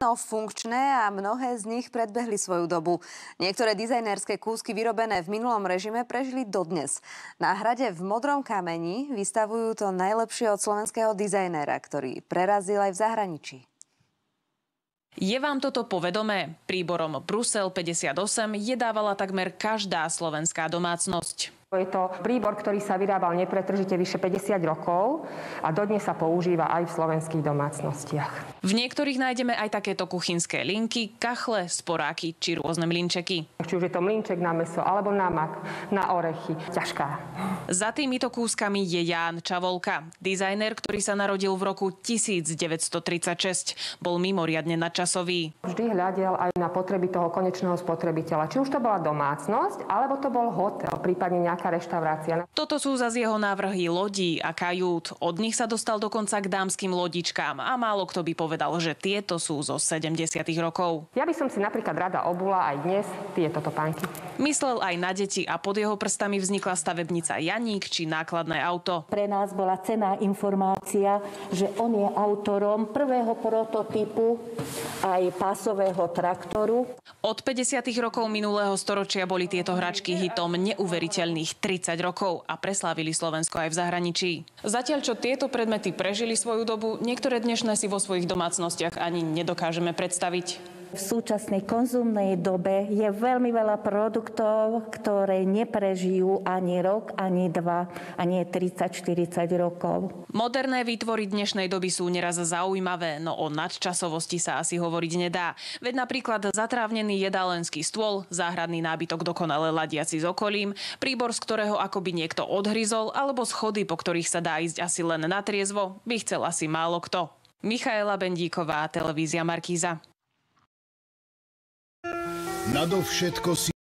no funkčné a mnohé z nich predbehli svoju dobu. Niektoré dizajnerské kúsky vyrobené v minulom režime prežili dodnes. Na hrade v Modrom kameni vystavujú to najlepšie od slovenského dizajnéra, ktorý prerazil aj v zahraničí. Je vám toto povedomé? Príborom Brusel 58 jedávala takmer každá slovenská domácnosť. Je to príbor, ktorý sa vyrábal nepretržite vyše 50 rokov a dodnes sa používa aj v slovenských domácnostiach. V niektorých nájdeme aj takéto kuchynské linky, kachle, sporáky či rôzne mlinčeky. Či už je to mlinček na meso alebo na mak, na orechy. Ťažká. Za týmito kúskami je Ján Čavolka, dizajner, ktorý sa narodil v roku 1936. Bol mimoriadne nadčasový. Vždy hľadel aj na potreby toho konečného spotrebiteľa. Či už to bola domácnosť, alebo to bol hotel, prípadne nejaká nejaká reštaurácia. Toto sú zase jeho návrhy lodí a kajút. Od nich sa dostal dokonca k dámskym lodičkám a málo kto by povedal, že tieto sú zo 70 rokov. Ja by som si napríklad rada obula aj dnes tieto topánky. Myslel aj na deti a pod jeho prstami vznikla stavebnica Janík či nákladné auto. Pre nás bola cená informácia, že on je autorom prvého prototypu aj pásového traktoru. Od 50. rokov minulého storočia boli tieto hračky hitom neuveriteľných 30 rokov a preslávili Slovensko aj v zahraničí. Zatiaľ, čo tieto predmety prežili svoju dobu, niektoré dnešné si vo svojich domácnostiach ani nedokážeme predstaviť. V súčasnej konzumnej dobe je veľmi veľa produktov, ktoré neprežijú ani rok, ani dva, ani 30-40 rokov. Moderné výtvory dnešnej doby sú neraz zaujímavé, no o nadčasovosti sa asi hovoriť nedá. Veď napríklad zatrávnený jedálenský stôl, záhradný nábytok dokonale ladiaci s okolím, príbor, z ktorého akoby niekto odhryzol, alebo schody, po ktorých sa dá ísť asi len na triezvo, by chcel asi málo kto. Michaela Bendíková, televízia Markíza. Nadovšetko si